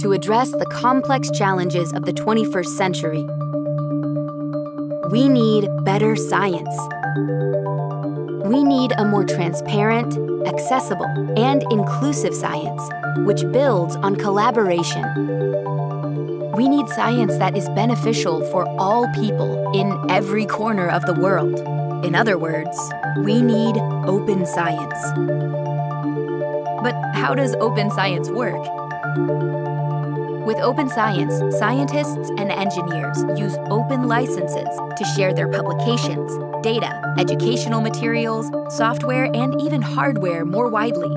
to address the complex challenges of the 21st century. We need better science. We need a more transparent, accessible, and inclusive science, which builds on collaboration. We need science that is beneficial for all people in every corner of the world. In other words, we need open science. But how does open science work? With open science, scientists and engineers use open licenses to share their publications, data, educational materials, software, and even hardware more widely.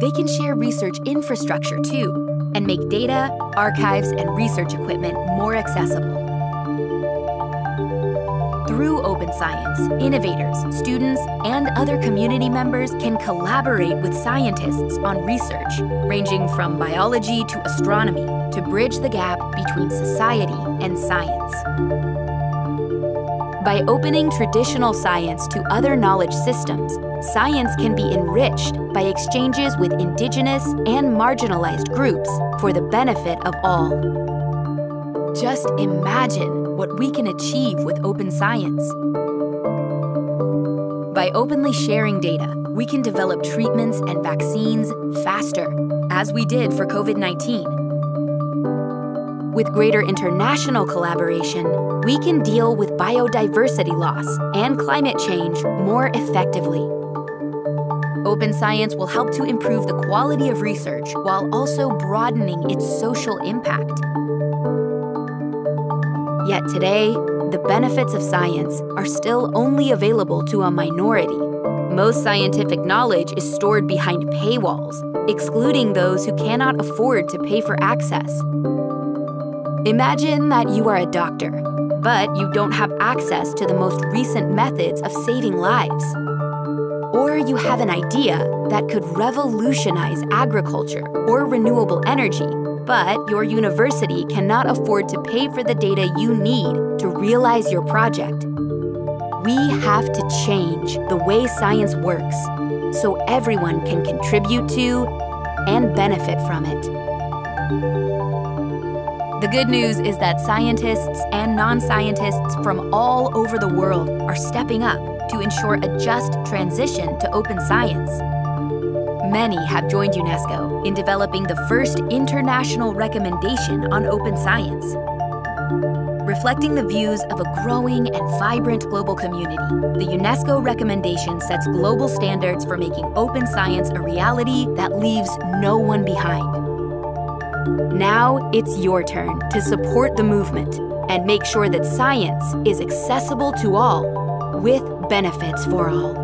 They can share research infrastructure too, and make data, archives, and research equipment more accessible. Through open science, innovators, students, and other community members can collaborate with scientists on research, ranging from biology to astronomy, to bridge the gap between society and science. By opening traditional science to other knowledge systems, science can be enriched by exchanges with indigenous and marginalized groups for the benefit of all. Just imagine what we can achieve with open science. By openly sharing data, we can develop treatments and vaccines faster, as we did for COVID 19. With greater international collaboration, we can deal with biodiversity loss and climate change more effectively. Open science will help to improve the quality of research while also broadening its social impact. Yet today, the benefits of science are still only available to a minority. Most scientific knowledge is stored behind paywalls, excluding those who cannot afford to pay for access. Imagine that you are a doctor, but you don't have access to the most recent methods of saving lives. Or you have an idea that could revolutionize agriculture or renewable energy but your university cannot afford to pay for the data you need to realize your project. We have to change the way science works so everyone can contribute to and benefit from it. The good news is that scientists and non scientists from all over the world are stepping up to ensure a just transition to open science. Many have joined UNESCO in developing the first international recommendation on open science. Reflecting the views of a growing and vibrant global community, the UNESCO recommendation sets global standards for making open science a reality that leaves no one behind. Now it's your turn to support the movement and make sure that science is accessible to all with benefits for all.